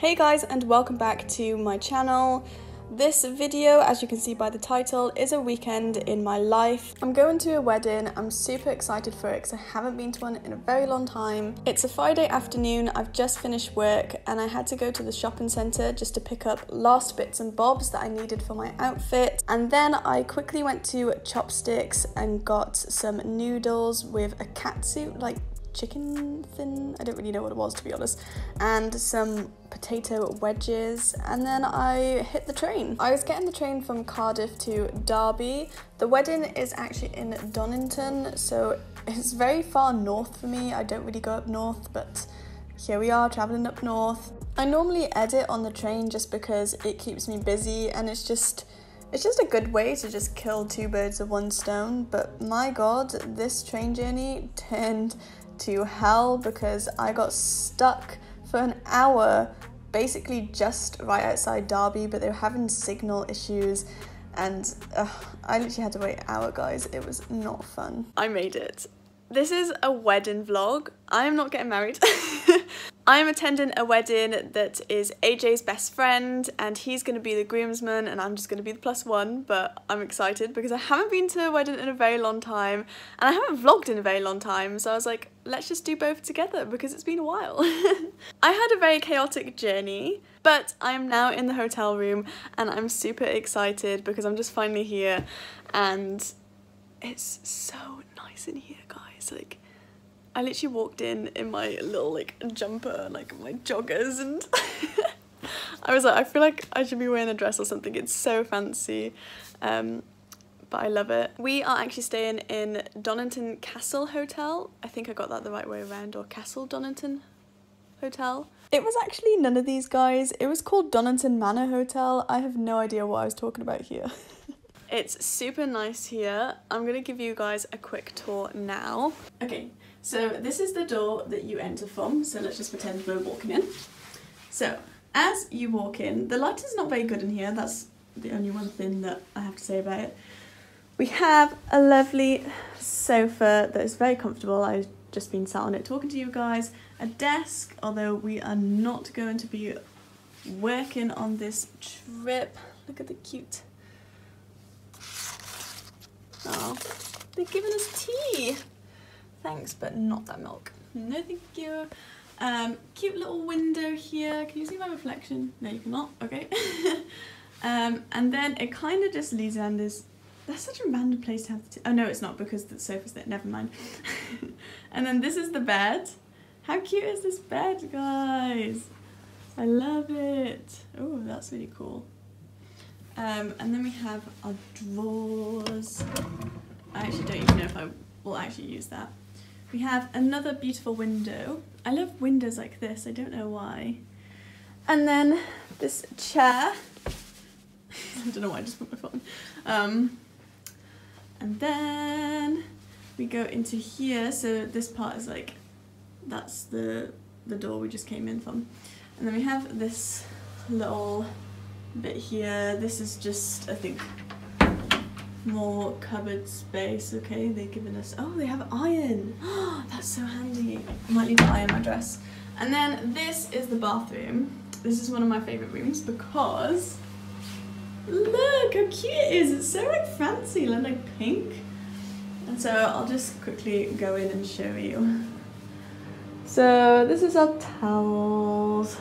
Hey guys and welcome back to my channel. This video, as you can see by the title, is a weekend in my life. I'm going to a wedding, I'm super excited for it because I haven't been to one in a very long time. It's a Friday afternoon, I've just finished work and I had to go to the shopping centre just to pick up last bits and bobs that I needed for my outfit. And then I quickly went to Chopstix and got some noodles with a katsu, like chicken thin, I don't really know what it was to be honest, and some potato wedges, and then I hit the train. I was getting the train from Cardiff to Derby. The wedding is actually in Donington, so it's very far north for me. I don't really go up north, but here we are traveling up north. I normally edit on the train just because it keeps me busy and it's just it's just a good way to just kill two birds with one stone, but my god, this train journey turned to hell because I got stuck for an hour basically just right outside Derby, but they were having signal issues and uh, I literally had to wait an hour, guys. It was not fun. I made it. This is a wedding vlog. I am not getting married. I'm attending a wedding that is AJ's best friend and he's going to be the groomsman and I'm just going to be the plus one but I'm excited because I haven't been to a wedding in a very long time and I haven't vlogged in a very long time so I was like let's just do both together because it's been a while. I had a very chaotic journey but I am now in the hotel room and I'm super excited because I'm just finally here and it's so nice in here guys like I literally walked in in my little like jumper like my joggers and I was like I feel like I should be wearing a dress or something it's so fancy um, but I love it. We are actually staying in Donington Castle Hotel. I think I got that the right way around or Castle Donington Hotel. It was actually none of these guys. It was called Donington Manor Hotel. I have no idea what I was talking about here. it's super nice here. I'm gonna give you guys a quick tour now. Okay, so this is the door that you enter from, so let's just pretend we're walking in. So, as you walk in, the light is not very good in here, that's the only one thing that I have to say about it. We have a lovely sofa that is very comfortable, I've just been sat on it talking to you guys. A desk, although we are not going to be working on this trip. Look at the cute. Oh, they're giving us tea thanks, but not that milk. No thank you. Um, cute little window here. Can you see my reflection? No, you cannot. Okay. um, and then it kind of just leads down this. That's such a random place to have. The Oh no, it's not because the sofa's there. Never mind. and then this is the bed. How cute is this bed, guys? I love it. Oh, that's really cool. Um, and then we have our drawers. I actually don't even know if I will actually use that. We have another beautiful window. I love windows like this, I don't know why. And then this chair. I don't know why I just put my phone. Um, and then we go into here. So this part is like, that's the, the door we just came in from. And then we have this little bit here. This is just, I think, more cupboard space. Okay, they've given us, oh, they have iron. That's so handy. I might need to iron my dress. And then this is the bathroom. This is one of my favorite rooms because look how cute it is. It's so like fancy, like, like pink. And so I'll just quickly go in and show you. So this is our towels.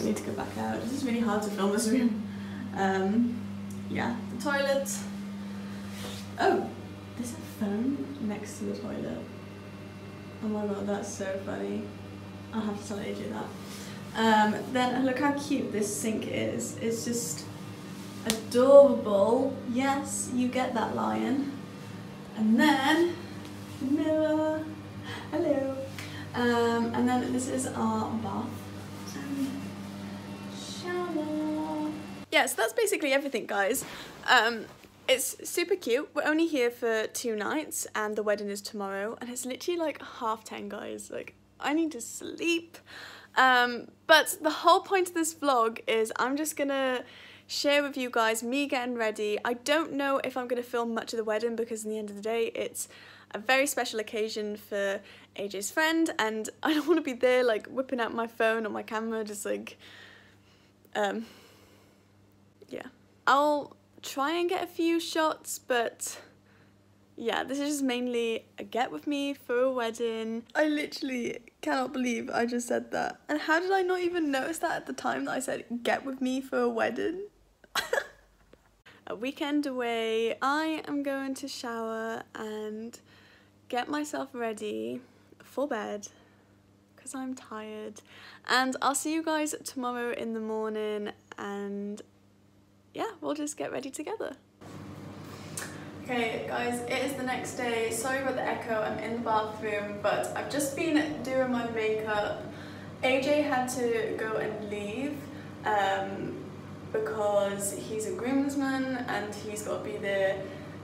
I need to go back out. This is really hard to film this room. Um, yeah, the toilet. Oh, there's a phone next to the toilet. Oh my god, that's so funny. I'll have to tell AJ that. Um, then look how cute this sink is. It's just adorable. Yes, you get that lion. And then, the mirror. Hello. Um, and then this is our bath. and shower. Yeah, so that's basically everything, guys. Um, it's super cute. We're only here for two nights and the wedding is tomorrow and it's literally like half ten guys. Like I need to sleep. Um, but the whole point of this vlog is I'm just gonna share with you guys me getting ready. I don't know if I'm to film much of the wedding because in the end of the day it's a very special occasion for AJ's friend and I don't want to be there like whipping out my phone or my camera just like um yeah. I'll try and get a few shots but yeah, this is mainly a get with me for a wedding. I literally cannot believe I just said that. And how did I not even notice that at the time that I said get with me for a wedding? a weekend away. I am going to shower and get myself ready for bed because I'm tired. And I'll see you guys tomorrow in the morning and yeah, we'll just get ready together. Okay guys, it is the next day. Sorry about the echo, I'm in the bathroom, but I've just been doing my makeup. AJ had to go and leave um, because he's a groomsman and he's got to be there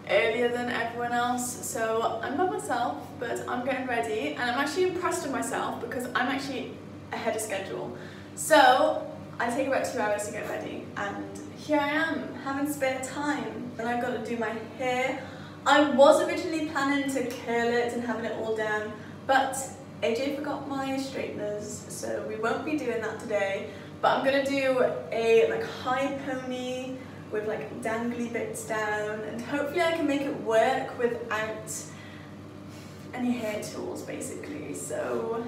earlier than everyone else. So I'm by myself, but I'm getting ready and I'm actually impressed with myself because I'm actually ahead of schedule. So I take about two hours to get ready and here I am having spare time and I've got to do my hair. I was originally planning to curl it and having it all down but AJ forgot my straighteners so we won't be doing that today but I'm gonna do a like high pony with like dangly bits down and hopefully I can make it work without any hair tools basically so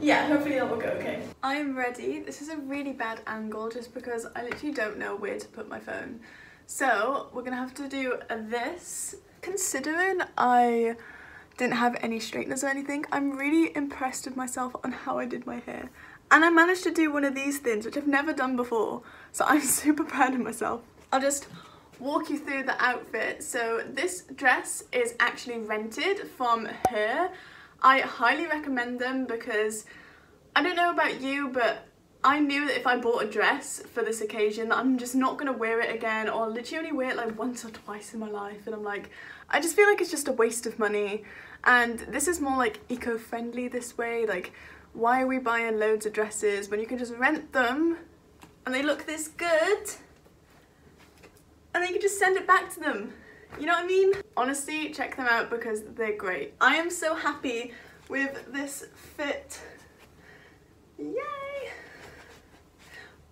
yeah, hopefully that will go okay. I'm ready. This is a really bad angle just because I literally don't know where to put my phone. So we're gonna have to do this. Considering I didn't have any straighteners or anything, I'm really impressed with myself on how I did my hair. And I managed to do one of these things, which I've never done before. So I'm super proud of myself. I'll just walk you through the outfit. So this dress is actually rented from Hurr. I highly recommend them because I don't know about you, but I knew that if I bought a dress for this occasion that I'm just not going to wear it again or literally only wear it like once or twice in my life. And I'm like, I just feel like it's just a waste of money. And this is more like eco-friendly this way, like why are we buying loads of dresses when you can just rent them and they look this good and then you can just send it back to them. You know what I mean? Honestly, check them out because they're great. I am so happy with this fit. Yay!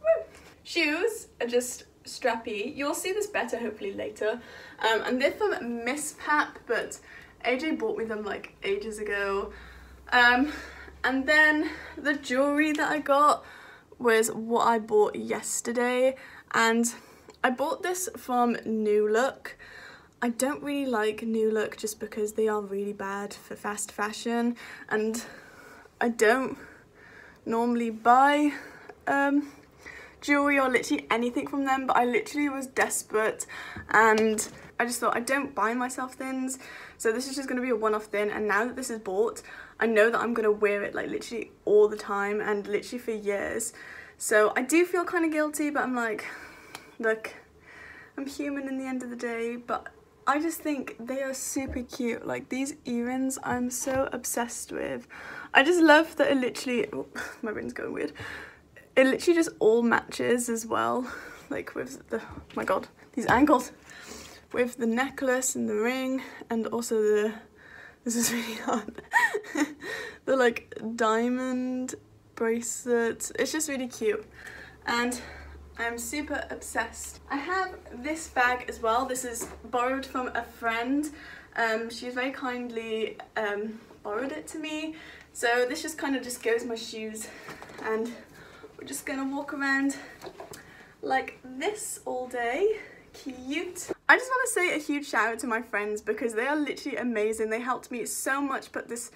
Woo. Shoes are just strappy. You'll see this better hopefully later. Um, and they're from Misspap, but AJ bought me them like ages ago. Um, and then the jewellery that I got was what I bought yesterday. And I bought this from New Look. I don't really like New Look just because they are really bad for fast fashion and I don't normally buy um, jewelry or literally anything from them but I literally was desperate and I just thought I don't buy myself things. So this is just going to be a one-off thing and now that this is bought I know that I'm going to wear it like literally all the time and literally for years. So I do feel kind of guilty but I'm like look I'm human in the end of the day but I just think they are super cute. Like these earrings I'm so obsessed with. I just love that it literally, oh, my ring's going weird. It literally just all matches as well. Like with the, oh my god, these ankles. With the necklace and the ring and also the, this is really hard. the like diamond bracelet. It's just really cute. And I'm super obsessed. I have this bag as well. This is borrowed from a friend. Um, she's very kindly um, borrowed it to me. So this just kind of just goes my shoes and we're just gonna walk around like this all day. Cute. I just want to say a huge shout out to my friends because they are literally amazing. They helped me so much put this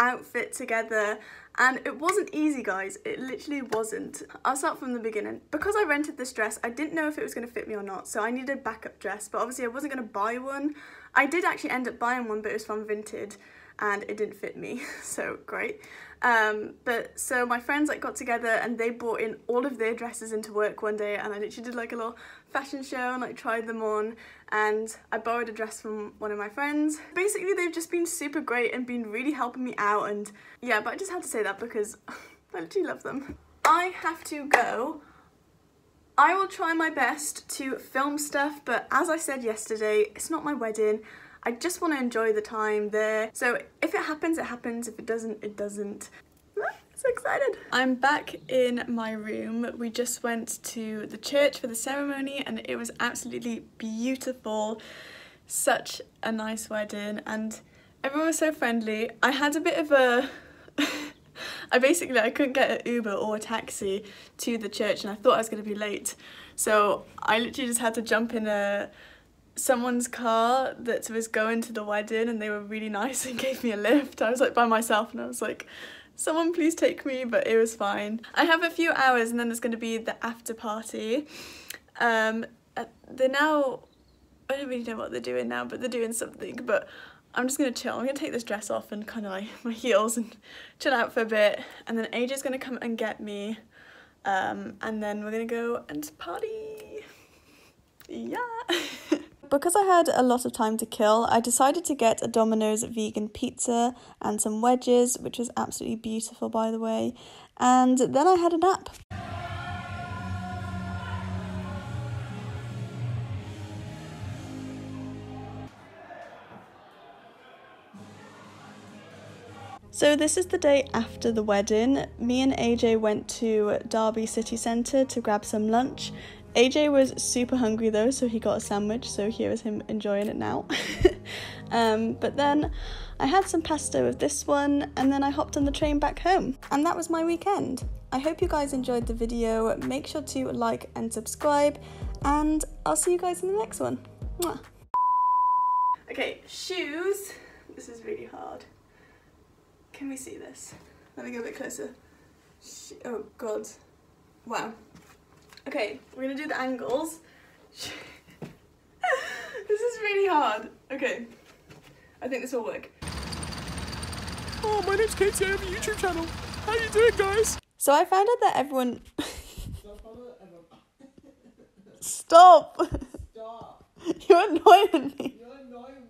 outfit together and it wasn't easy guys. It literally wasn't. I'll start from the beginning. Because I rented this dress I didn't know if it was going to fit me or not so I needed a backup dress but obviously I wasn't going to buy one. I did actually end up buying one but it was from Vinted and it didn't fit me so great. Um, but so my friends like got together and they brought in all of their dresses into work one day and I literally did like a little fashion show and like tried them on and I borrowed a dress from one of my friends. Basically they've just been super great and been really helping me out and yeah but I just had to say that because I literally love them. I have to go I will try my best to film stuff, but as I said yesterday, it's not my wedding. I just want to enjoy the time there. So if it happens, it happens. If it doesn't, it doesn't. So excited. I'm back in my room. We just went to the church for the ceremony and it was absolutely beautiful. Such a nice wedding and everyone was so friendly. I had a bit of a I basically I couldn't get an Uber or a taxi to the church and I thought I was going to be late. So I literally just had to jump in a someone's car that was going to the wedding and they were really nice and gave me a lift. I was like by myself and I was like someone please take me but it was fine. I have a few hours and then there's going to be the after party. Um, uh, they're now I don't really know what they're doing now but they're doing something but I'm just gonna chill. I'm gonna take this dress off and kind of like my heels and chill out for a bit. And then AJ's gonna come and get me. Um, and then we're gonna go and party. Because I had a lot of time to kill, I decided to get a Domino's vegan pizza and some wedges, which was absolutely beautiful by the way. And then I had a nap. So this is the day after the wedding. Me and AJ went to Derby City Centre to grab some lunch. AJ was super hungry though, so he got a sandwich, so here is him enjoying it now. um, but then I had some pasta with this one, and then I hopped on the train back home. And that was my weekend. I hope you guys enjoyed the video. Make sure to like and subscribe, and I'll see you guys in the next one. Mwah. Okay, shoes. This is really hard. Can we see this? Let me go a bit closer. Oh god. Wow. Okay, we're gonna do the angles. this is really hard. Okay. I think this will work. Oh, my name's Katie. I have a YouTube channel. How are you doing, guys? So I found out that everyone... Stop! Stop! You're annoying me. You're annoying